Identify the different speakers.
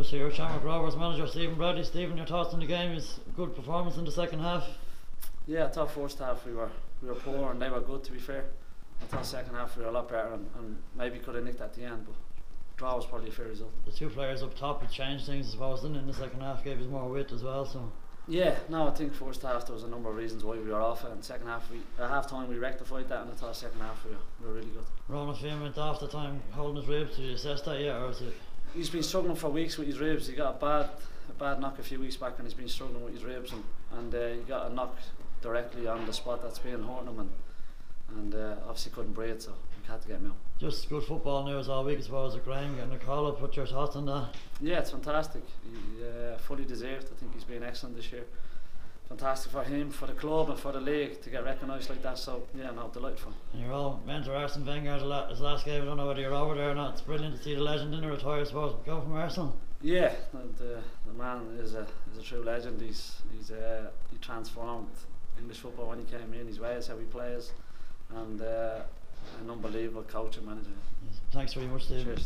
Speaker 1: Just here, Shamrock Rovers manager Stephen Bradley. Stephen, your thoughts on the game? Is good performance in the second half.
Speaker 2: Yeah, I thought first half we were we were poor and they were good. To be fair, I thought second half we were a lot better and, and maybe could have nicked at the end, but draw was probably a fair result.
Speaker 1: The two players up top, it changed things, I suppose. Then in the second half, gave us more width as well. So
Speaker 2: Yeah, no, I think first half there was a number of reasons why we were off and second half we at half time we rectified that, and I thought second half we were, we were really good.
Speaker 1: Ronan Finn went off the time holding his ribs. Did you assess that yet, or is it?
Speaker 2: He's been struggling for weeks with his ribs. He got a bad a bad knock a few weeks back, and he's been struggling with his ribs, and and uh, he got a knock directly on the spot that's been hurting him, and and uh, obviously couldn't breathe, so we had to get him out.
Speaker 1: Just good football news all week, I suppose. With Graham getting a call up. What's your thoughts on that?
Speaker 2: Yeah, it's fantastic. He uh, fully deserved. I think he's been excellent this year. Fantastic for him, for the club, and for the league to get recognised like that. So yeah, no, delighted for.
Speaker 1: And you're all mentor Arsene Wenger his last game. I don't know whether you're over there or not. It's brilliant to see the legend in the retire. I suppose go from Arsenal.
Speaker 2: Yeah, the, the, the man is a is a true legend. He's he's uh, he transformed English football when he came in. His ways, how he plays, and uh, an unbelievable coach and manager.
Speaker 1: Thanks very much, Stephen.
Speaker 2: Cheers.